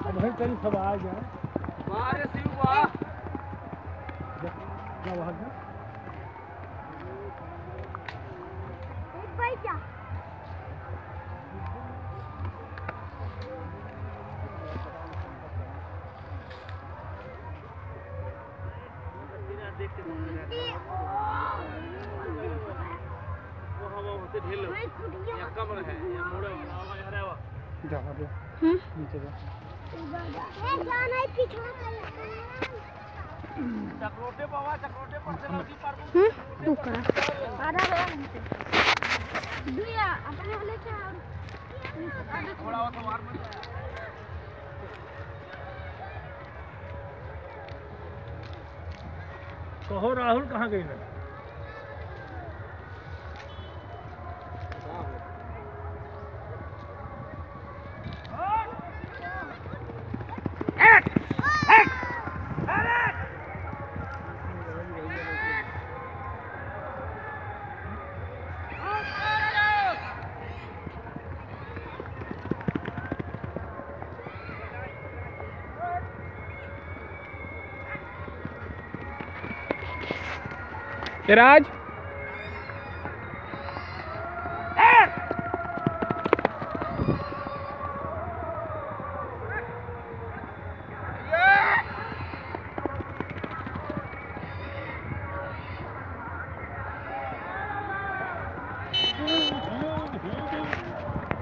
अब तेरी सब आ जाए मारे गया वाह शिव वाह क्या वहाँ का वो ढेल है मोड़ा। जा हम्म? नीचे जा। चक्रोटे बाबा चक्रोटे पर लौकी पर हम्म टुकड़ा दुया अपने वाले क्या थोड़ा और तो मार मत। कहो राहुल कहाँ गई ना राज